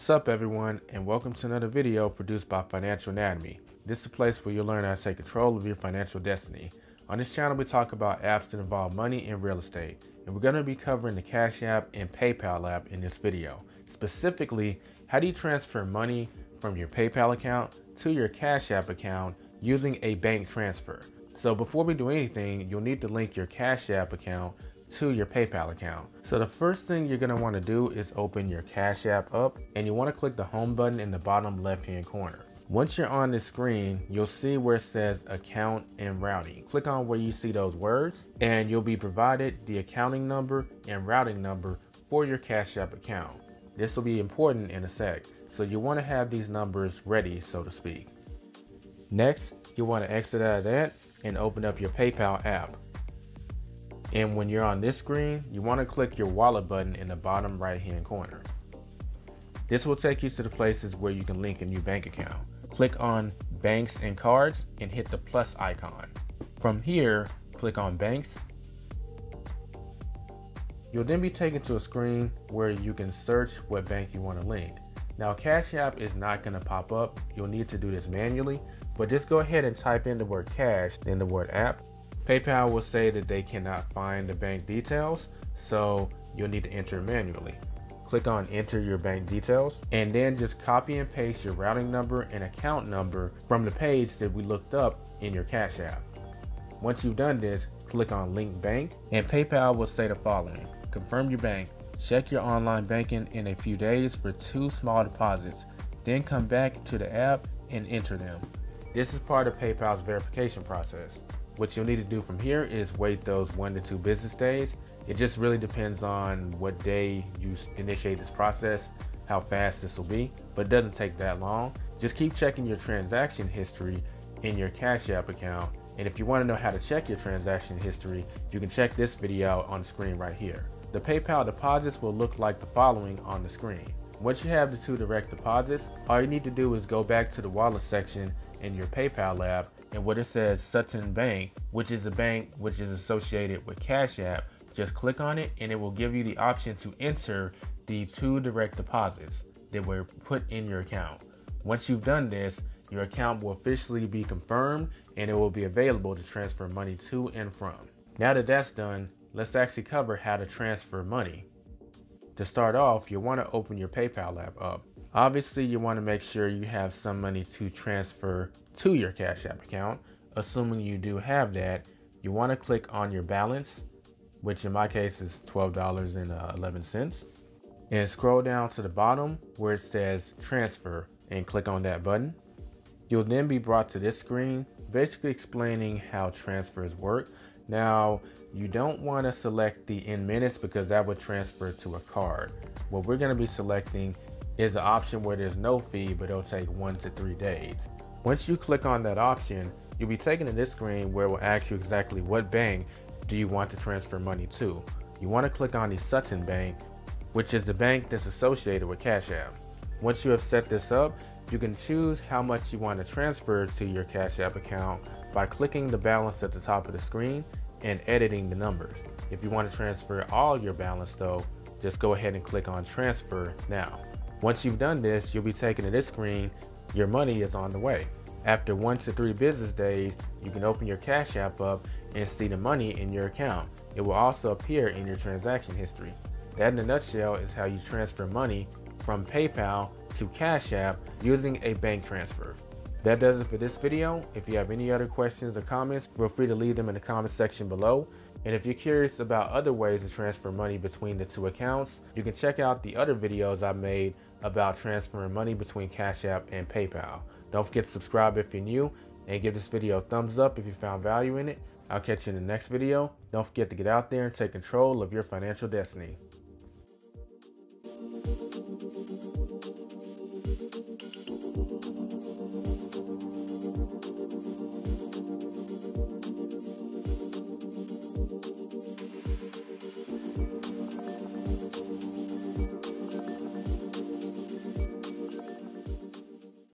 Sup everyone and welcome to another video produced by Financial Anatomy. This is a place where you'll learn how to take control of your financial destiny. On this channel we talk about apps that involve money and real estate and we're going to be covering the Cash App and PayPal app in this video. Specifically, how do you transfer money from your PayPal account to your Cash App account using a bank transfer. So before we do anything, you'll need to link your Cash App account to your PayPal account. So the first thing you're gonna wanna do is open your Cash App up and you wanna click the home button in the bottom left hand corner. Once you're on the screen, you'll see where it says account and routing. Click on where you see those words and you'll be provided the accounting number and routing number for your Cash App account. This will be important in a sec, so you wanna have these numbers ready, so to speak. Next, you wanna exit out of that and open up your PayPal app. And when you're on this screen, you want to click your wallet button in the bottom right hand corner. This will take you to the places where you can link a new bank account. Click on Banks and Cards and hit the plus icon. From here, click on Banks. You'll then be taken to a screen where you can search what bank you want to link. Now Cash App is not going to pop up. You'll need to do this manually, but just go ahead and type in the word cash, then the word app, PayPal will say that they cannot find the bank details, so you'll need to enter manually. Click on enter your bank details and then just copy and paste your routing number and account number from the page that we looked up in your Cash App. Once you've done this, click on link bank and PayPal will say the following. Confirm your bank, check your online banking in a few days for two small deposits, then come back to the app and enter them. This is part of PayPal's verification process. What you'll need to do from here is wait those one to two business days. It just really depends on what day you initiate this process, how fast this will be, but it doesn't take that long. Just keep checking your transaction history in your Cash App account. And if you want to know how to check your transaction history, you can check this video on screen right here. The PayPal deposits will look like the following on the screen. Once you have the two direct deposits, all you need to do is go back to the wallet section in your PayPal app and what it says Sutton Bank, which is a bank which is associated with Cash App, just click on it and it will give you the option to enter the two direct deposits that were put in your account. Once you've done this, your account will officially be confirmed and it will be available to transfer money to and from. Now that that's done, let's actually cover how to transfer money. To start off, you'll want to open your PayPal app up. Obviously, you want to make sure you have some money to transfer to your Cash App account. Assuming you do have that, you want to click on your balance, which in my case is $12.11, uh, and scroll down to the bottom where it says transfer and click on that button. You'll then be brought to this screen, basically explaining how transfers work. Now, you don't want to select the in minutes because that would transfer to a card. What we're going to be selecting is an option where there's no fee, but it'll take one to three days. Once you click on that option, you'll be taken to this screen where it will ask you exactly what bank do you want to transfer money to. You want to click on the Sutton Bank, which is the bank that's associated with Cash App. Once you have set this up, you can choose how much you want to transfer to your Cash App account by clicking the balance at the top of the screen and editing the numbers. If you want to transfer all your balance though, just go ahead and click on transfer now. Once you've done this, you'll be taken to this screen. Your money is on the way. After one to three business days, you can open your Cash App up and see the money in your account. It will also appear in your transaction history. That in a nutshell is how you transfer money from PayPal to Cash App using a bank transfer. That does it for this video. If you have any other questions or comments, feel free to leave them in the comment section below. And if you're curious about other ways to transfer money between the two accounts, you can check out the other videos I made about transferring money between Cash App and PayPal. Don't forget to subscribe if you're new and give this video a thumbs up if you found value in it. I'll catch you in the next video. Don't forget to get out there and take control of your financial destiny.